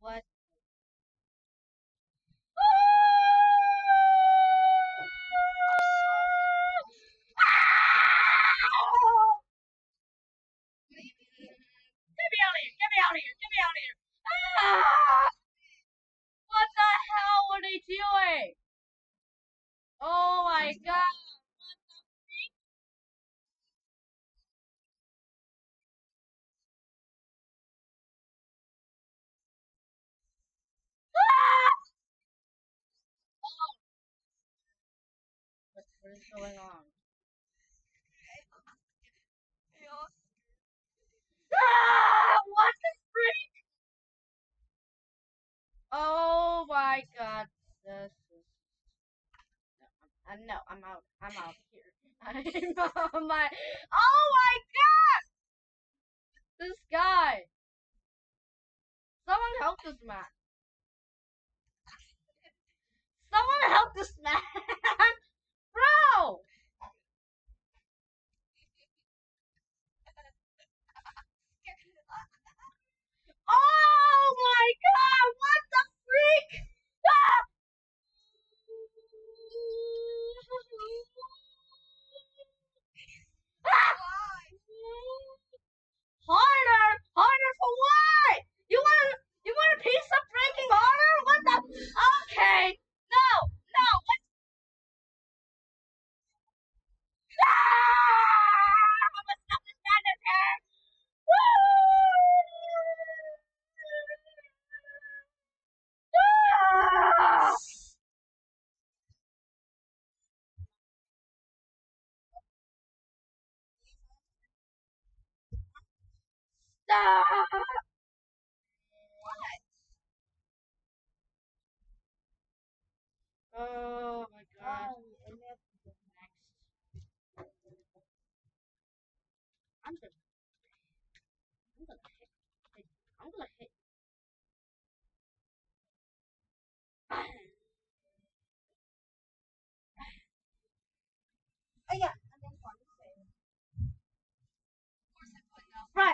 What? What, is going on? Ah! What the freak? Oh my god. This is. No, I'm, no, I'm out. I'm out here. I'm on my. Oh my god! This guy. Someone help this man. Someone help this man. Bro! Oh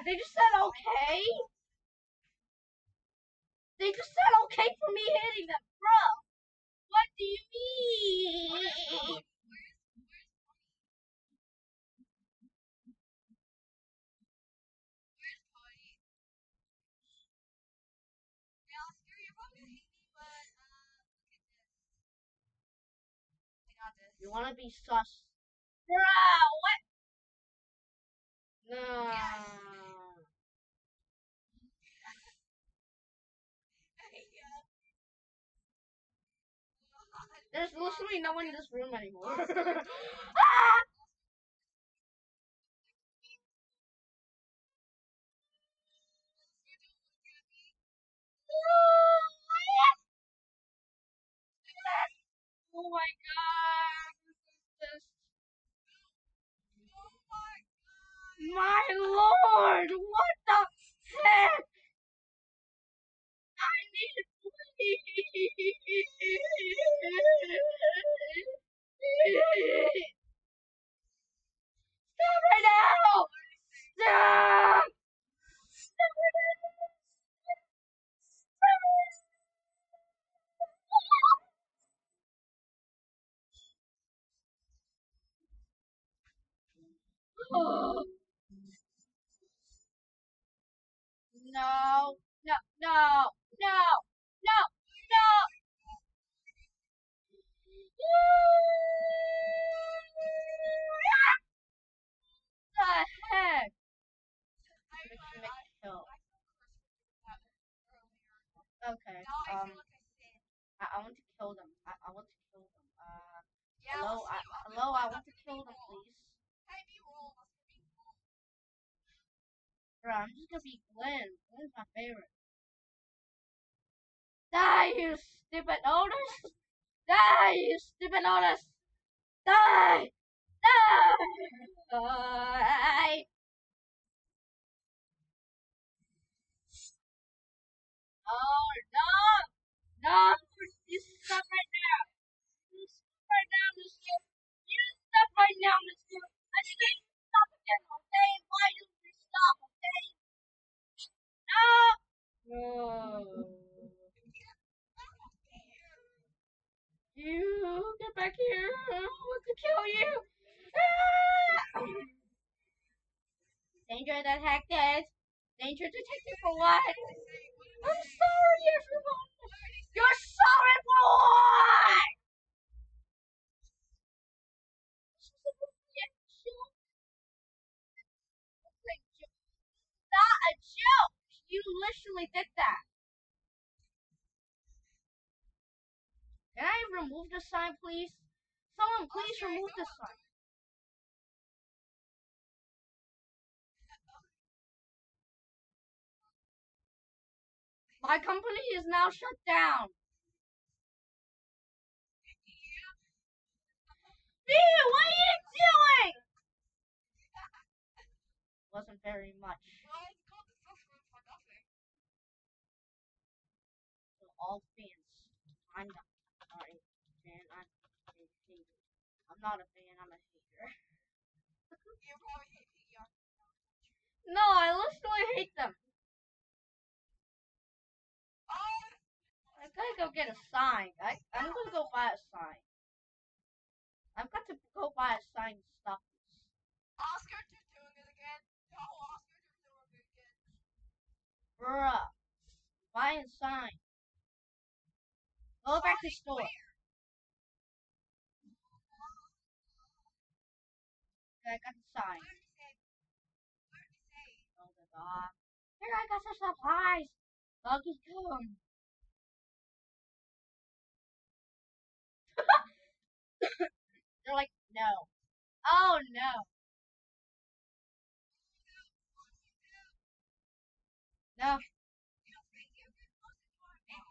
they just said okay. They just said okay for me hitting them, bro. What do you mean? Uh. You wanna be sus? Bro, what? No. There's literally no one in this room anymore. ah! Oh my god. This is just My lord, what the heck? I need now! No, no, no, no, no, no. the heck? Okay. Um, I, I want to kill them. I, I want to kill them. Uh, hello, I, hello, I want to kill them, please. Bro, I'm just gonna be Glenn. Glenn's my favorite. Die, you stupid owners! Die, you stupid owners! Die! Die! Oh, no! No! You stop right now! You stop right now, mister! You stop right now, mister! I you stop again, okay? Why do you stop, okay? No! No! want to kill you. Ah! Danger detected. Danger detected for what? I'm sorry, everyone. You're sorry for what? Not a joke. You literally did that. Can I remove the sign, please? Someone please remove the sign. My company is now shut down. Bee, what are you doing? Wasn't very much. So all fans, I'm not. Sorry, fan. I'm a hater. I'm not a fan. I'm a hater. No, I literally hate them. I gotta go get a sign. I, I'm gonna go buy a sign. I've got to go buy a sign to stop this. Oscar, you're doing it again. No, Oscar, you're doing it again. Bruh. Buy a sign. Go back to store. Okay, he say? Oh the dog. Here, I got some supplies. Doggy come. They're like, no. Oh no. No. You think you can listen to our man?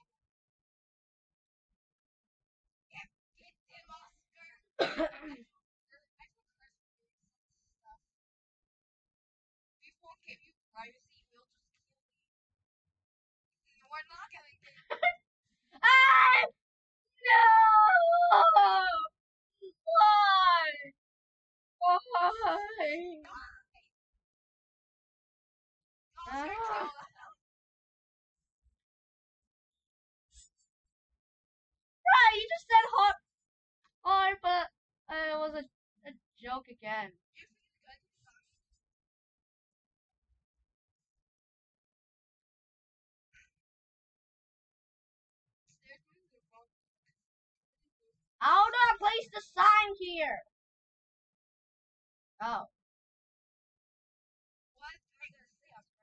Yeah, get them, Oscar. We won't give you privacy, we'll just kill you. You are not gonna get ah! No! Why? Why? Ah. Right, you just said hot. Hard, but uh, it was a, a joke again. Place the sign here? Oh. What am I gonna say, Oscar?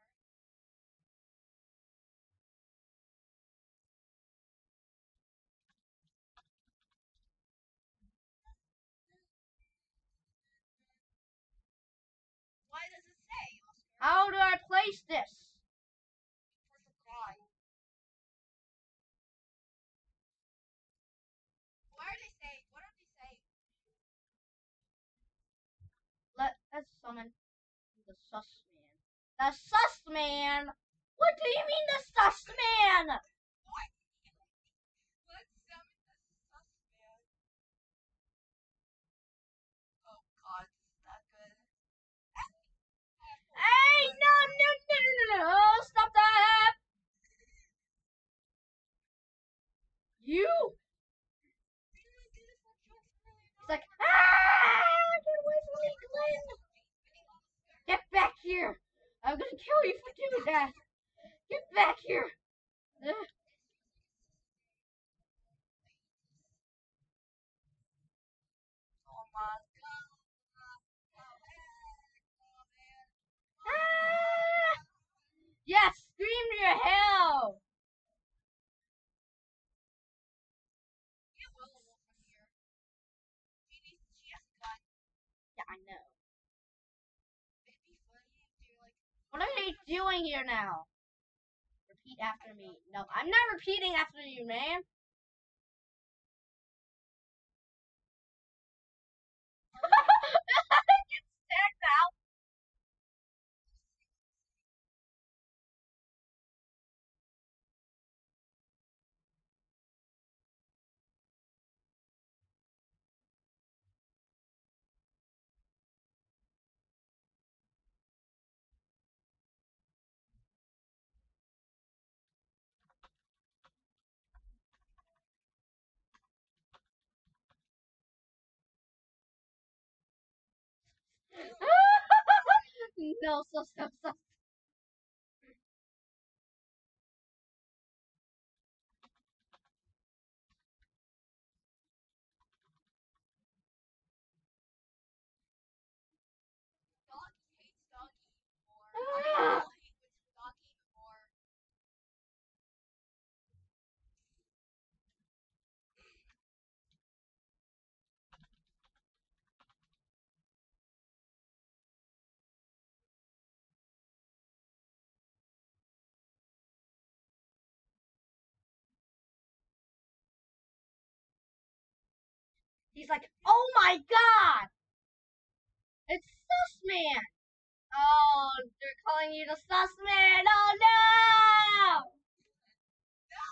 What does it say, How do I place this? Press a cry. What are they saying? What are they saying? Let, let's the sus man. The sus man? What do you mean the sus man? What? Let's summon the sus man. Oh god, is not good. Hey, no, no, no, no, no, no. Oh, stop that. You. It's like, ah, get away from me, Glenn. Get back here. I'm gonna kill you for doing that. Get back here. Ugh. Ah! Yes, scream your hell. Get Willow from here. She needs, she has a gun. Yeah, I know. It'd be funny if they like, Doing here now? Repeat after me. No, I'm not repeating after you, man. Get stacked out. No, so, He's like, oh my god! It's Sussman! Oh, they're calling you the Sussman! Oh no! No,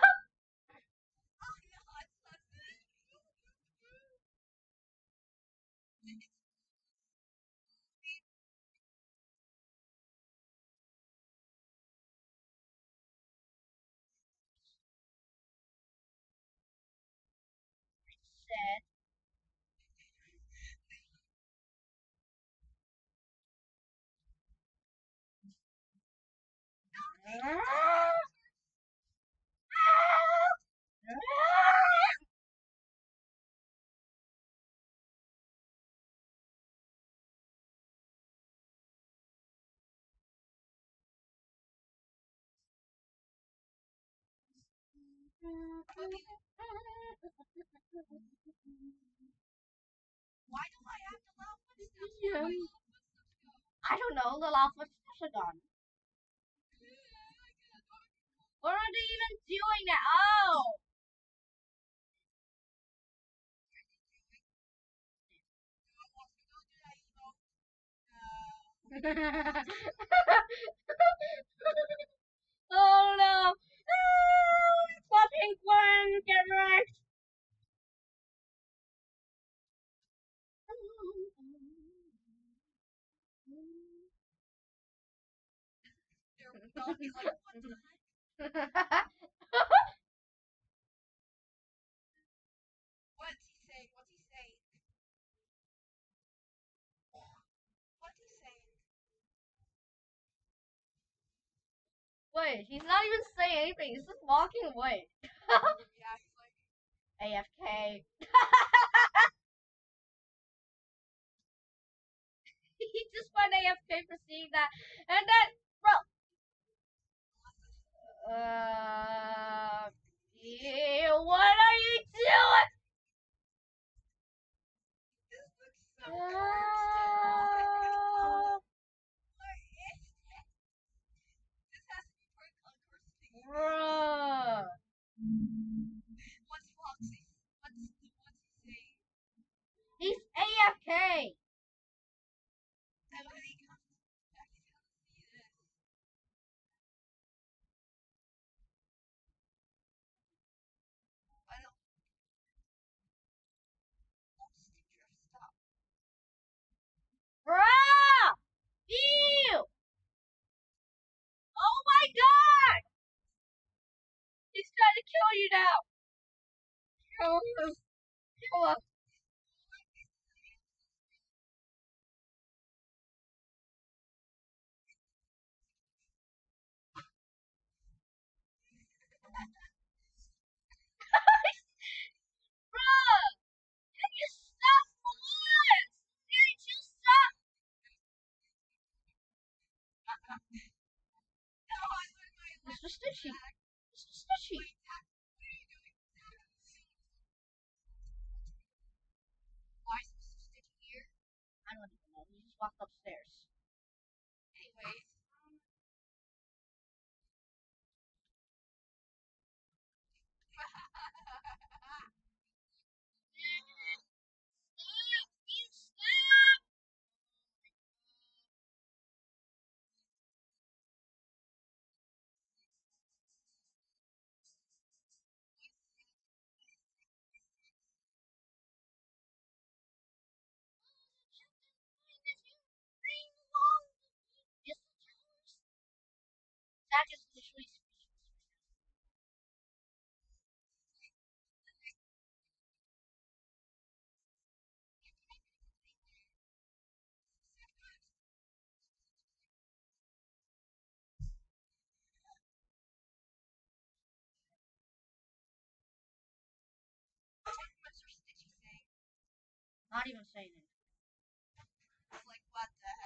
Said. Why do I have to when stuff Yeah. Why do footsteps go? I don't know, the last footsteps are gone. What are they even doing now? Oh! oh no! Fucking Gwen, get wrecked! What's he saying? What's he saying? What's he saying? Wait, he's not even saying anything. He's just walking away. Yeah, AFK. he just went AFK for seeing that, and then, bro. Uh, ew, what are you doing? this looks so. Uh, What is it? This has to be part of cursed thing. Bruh. What's Foxy? What's what's he saying? He's AFK. And when he comes back, he's gonna see this. I don't. Stick drift, stop. Bruh! Ew! Oh my god! He's trying to kill you now! Kill him! Kill him! Bruh! Can you stop You stop? I you don't even know. He just walked upstairs. that is literally Not even saying it. Like what the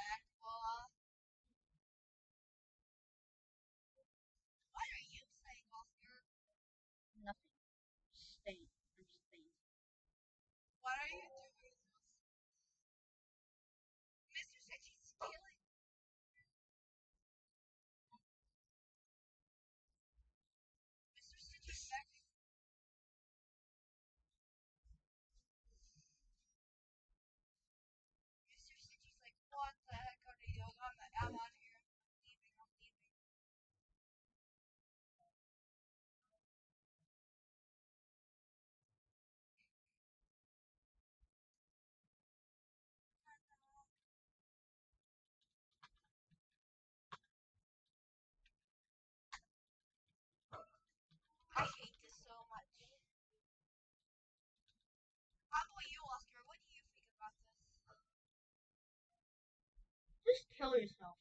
Just kill yourself.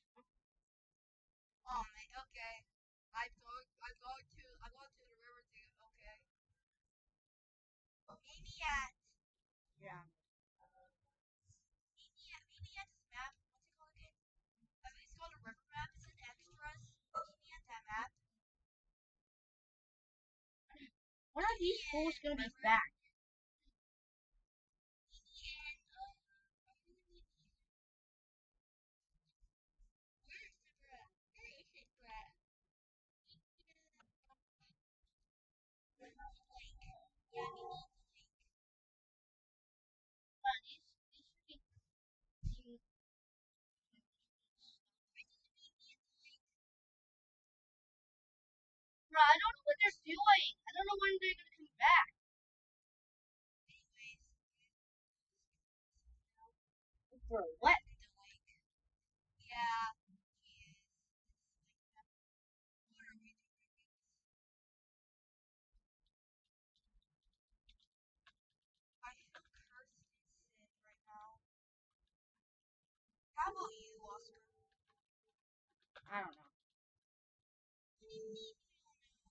Oh man, okay. I'm going I'm going to I'm going to the river to okay. Maybe at Yeah. When are these fools gonna be back. Bro, I don't know what they're doing. I don't know when they're gonna come back. Bro, what?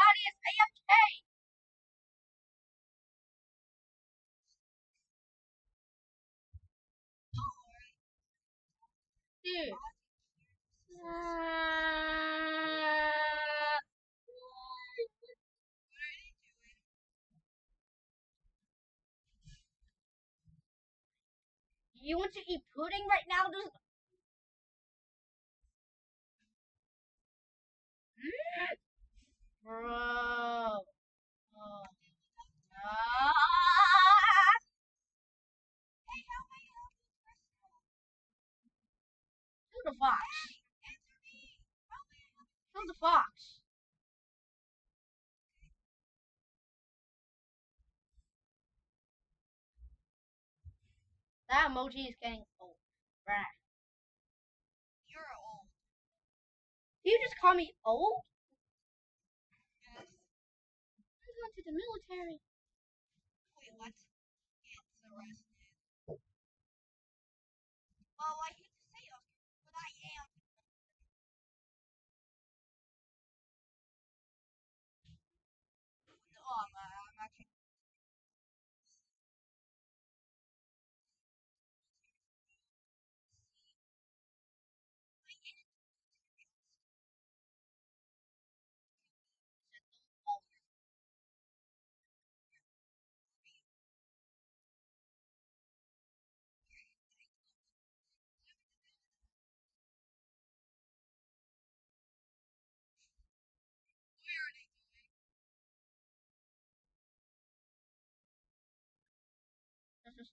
Daddy is AFK! Dude. Uh, you want to eat pudding right now? Bro. Oh. Ah. Kill the fox. Kill the fox. That emoji is getting old. Right. You're old. You just call me old? the military. Wait, what? It's the rest.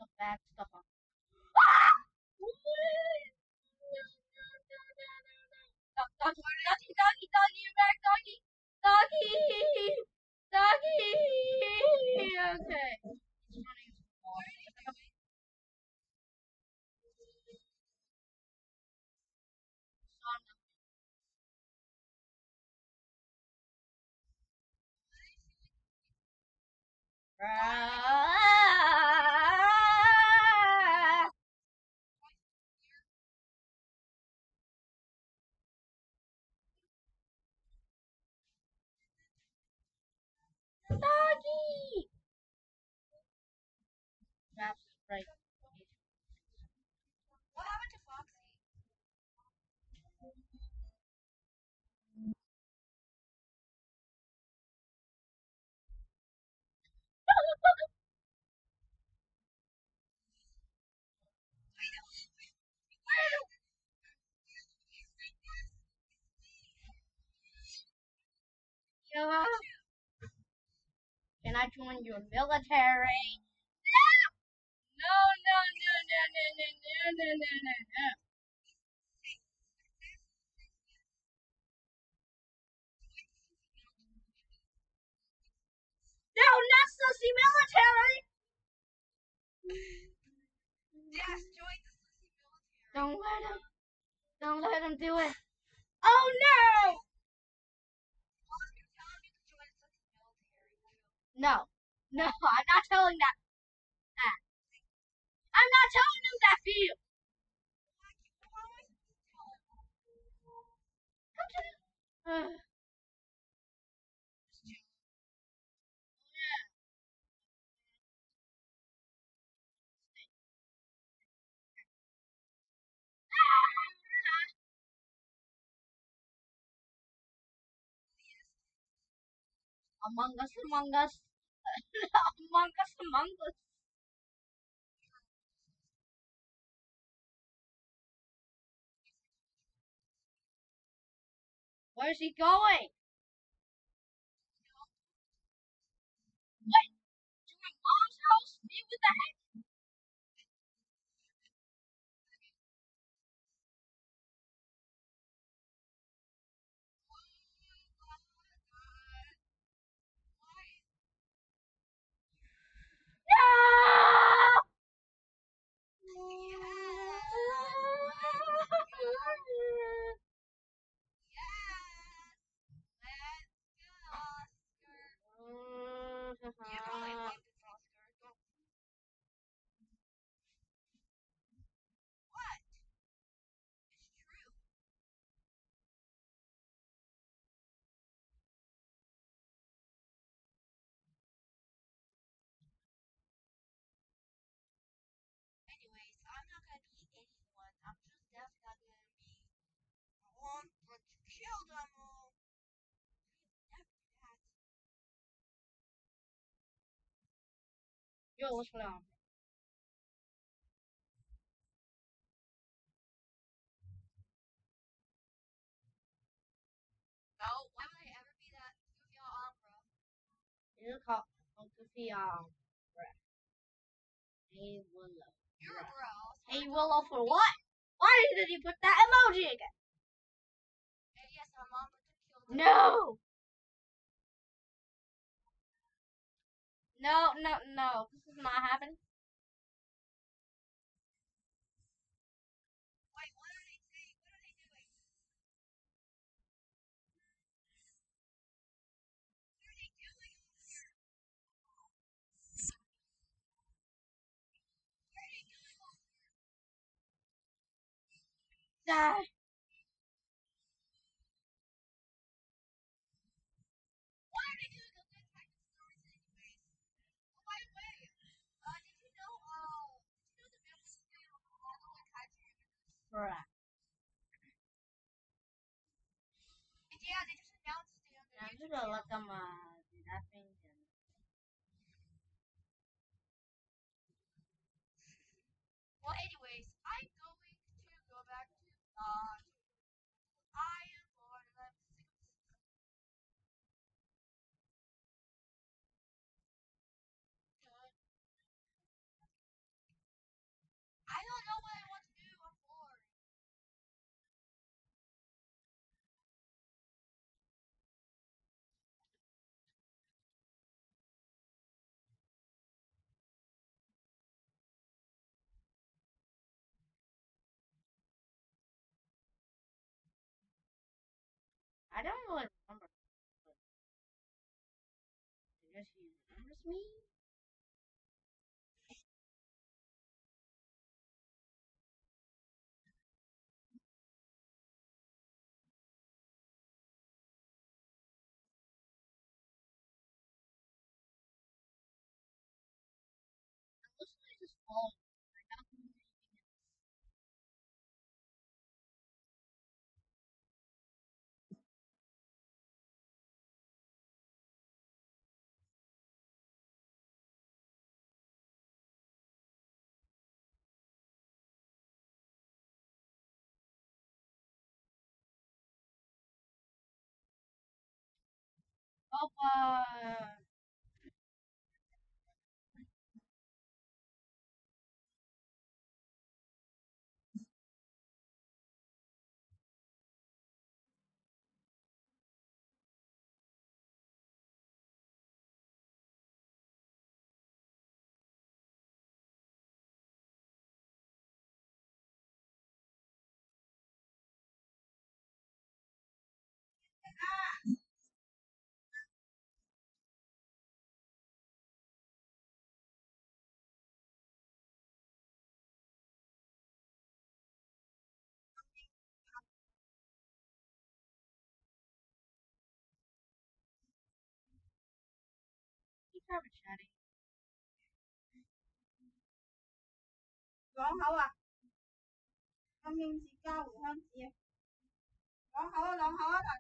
of bad stuff on. You back. Okay. It's That's right. What happened to Foxy? Uh, can I join your military? No! No, no, no, no, no, no, no, no, no, no. No, not Sussy military! Yes, join the Sissy military. Don't let him. Don't let him do it. Oh no! No. No, I'm not telling that. I'm not telling him that field. Uh. Among Us, Among Us, Among Us, Among Us. Where's he going? What? To my mom's house? Me with the heck? No! Uh, Anyways, I'm not gonna be anyone. I'm just definitely not gonna be the one but to kill them all. Never do that. Yo, what's going on? No, why would I ever be that goofy on bro? You call Uncle Goofy, um, bruh. Hey, Willow. You're a bro. Hey, Willow for what? Why did you put that emoji again? Yes, my mom put to kill them. No! No, no, no. This is not happening. Wait, And yeah, they just announced it on their I'm just gonna let them, uh, do that thing. Well, anyways, I'm going to go back to, uh, Does he remembers me? Unless just Apa. private chatting. 讲好啊！今年是交回乡纸，讲好啊，讲好啊，大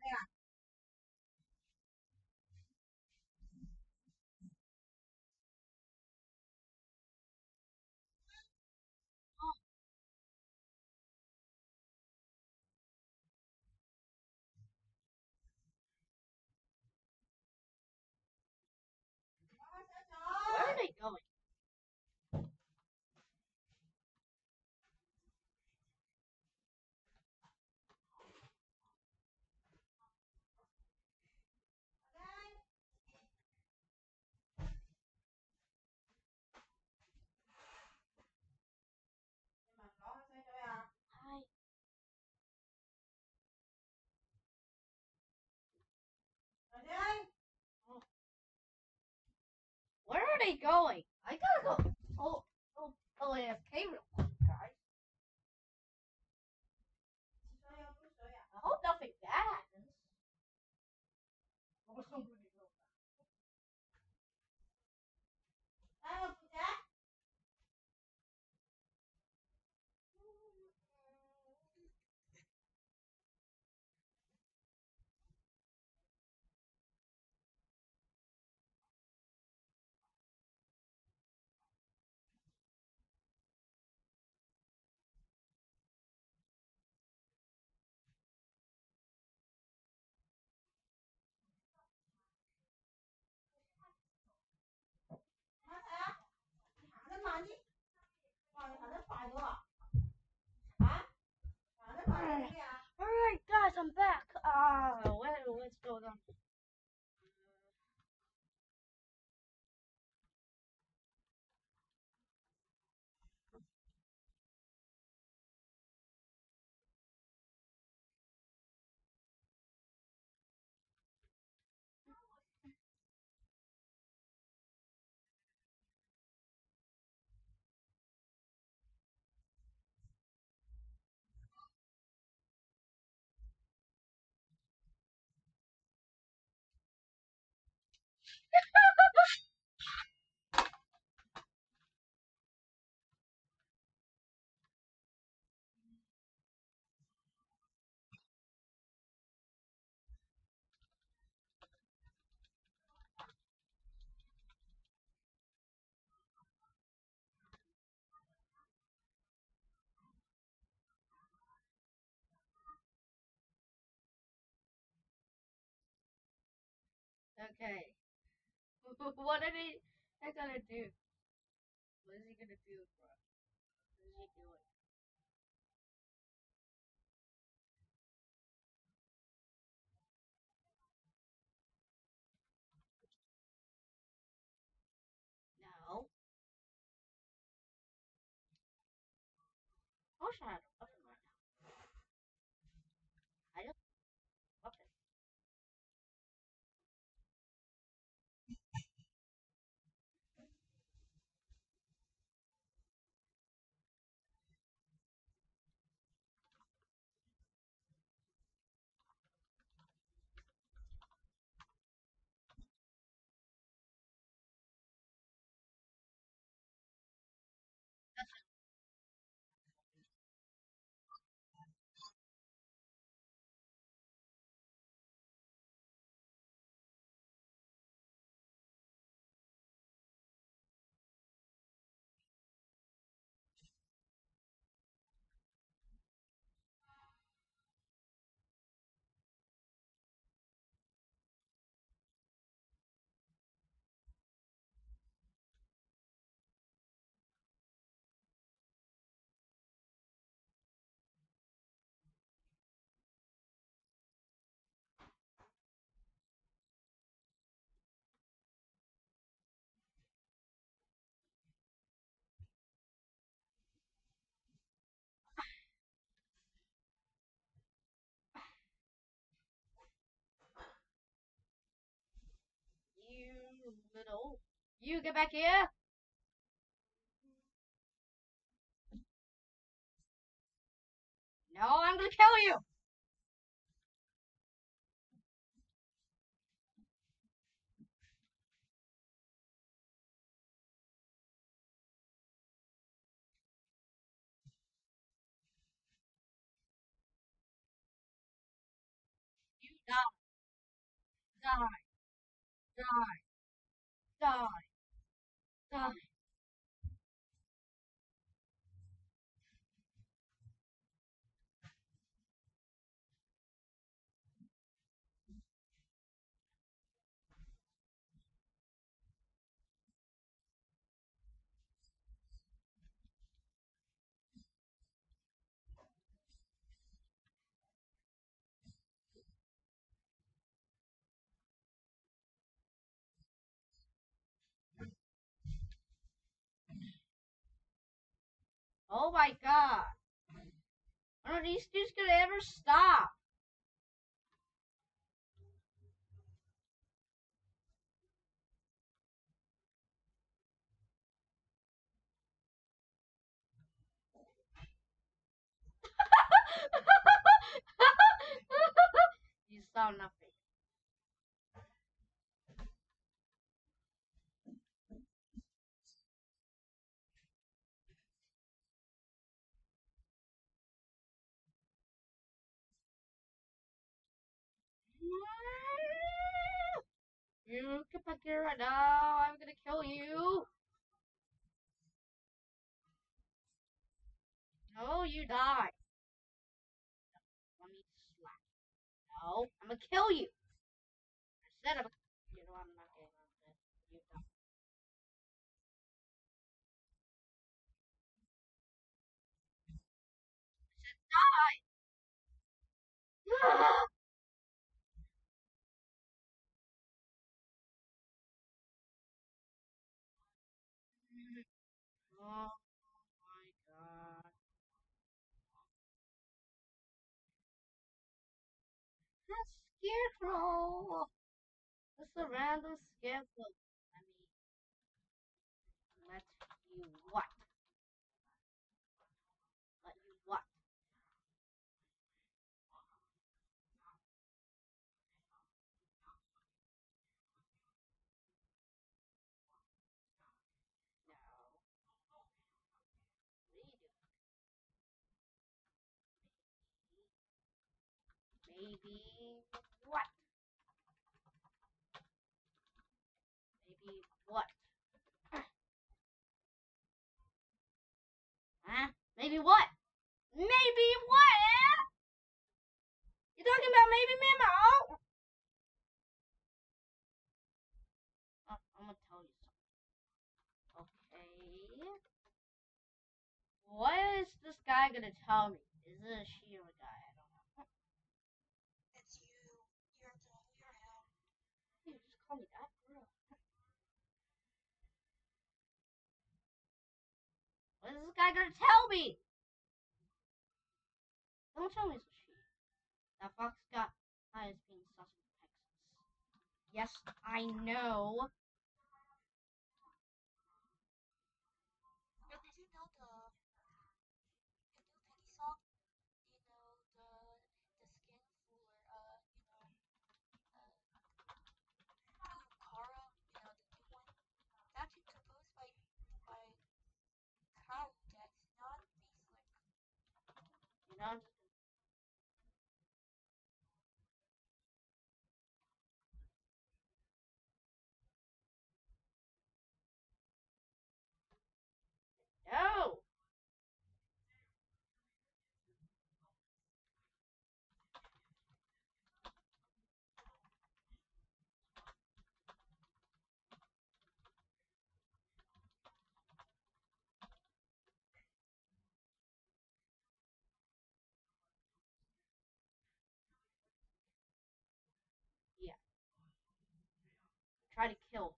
Going? I gotta go. Oh, oh, oh, AFK real quick, guys. I hope nothing bad happens. Or something real bad. Alright, guys, I'm back. Uh, what, what's going on? Okay. what are they gonna do? What is he gonna do, bro? What is he doing? No. I No. You get back here. No, I'm gonna kill you. You. Die. Die. Die. Die. Oh my god. Are these dudes gonna ever stop? you saw nothing. You get back here right now. I'm gonna kill you. No, you die. Let me slap. No, I'm gonna kill you. I said I'm. Gonna, You know I'm not getting on this. You die. I said die. scarecrow. That's a random scarecrow. Let me let you what? Let you what? No. Maybe what? Maybe what? Huh? Maybe what? Maybe what? eh? You talking about maybe Memo? I'm gonna tell you something. Okay. What is this guy gonna tell me? Is it a she or a guy? I don't know. It's you. You're the you're him. You just call me that, bro. What is this guy gonna tell me? Don't tell me it's a she. That fox got eyes being sus with Texas. Yes, I know. But did you know the you know Peggy song? You know the the skin for uh you know uh Kara, you know the new one? It's actually composed by by Kyle Dex, not Beastlick. Just No! try to kill.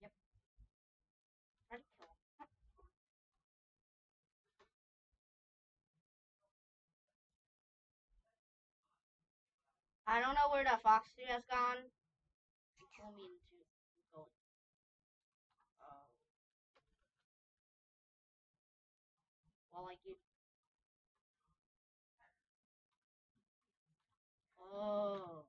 Yep. Try to kill. I don't know where the fox tree has gone. Oh.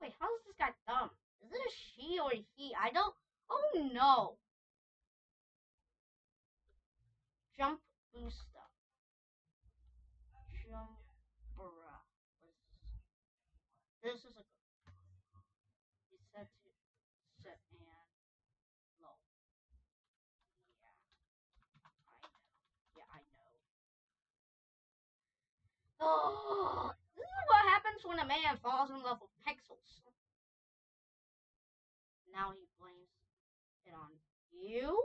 Wait, how is this guy dumb? Is it a she or a he? I don't. Oh no. Jump booster. Jump. Bruh. This is a. He said to set and low. Yeah, I know. Yeah, I know. This is what happens when a man falls in love with pixels. Now he blames it on you?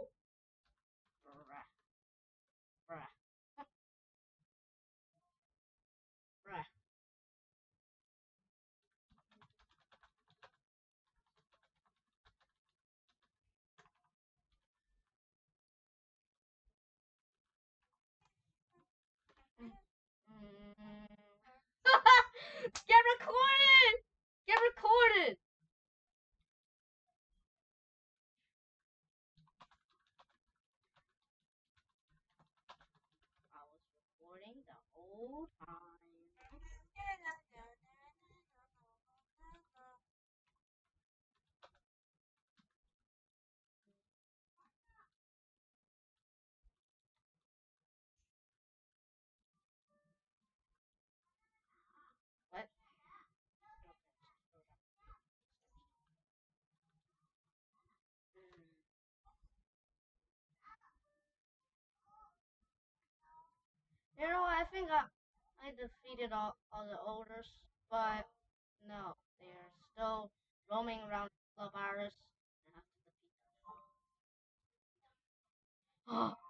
Get recorded! Get recorded! I was recording the whole time. What? Mm. You know, I think I, I defeated all, all the odors, but no, they are still roaming around the virus. I have to defeat them. Oh.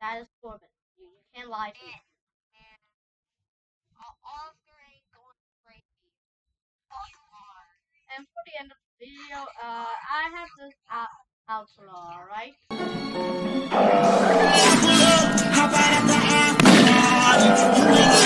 That is Corbin. You, you can't lie to me. And and Oscar ain't going crazy. You are. And for the end of the video, uh, I have this out outlaw, alright? How about at the after party? You ain't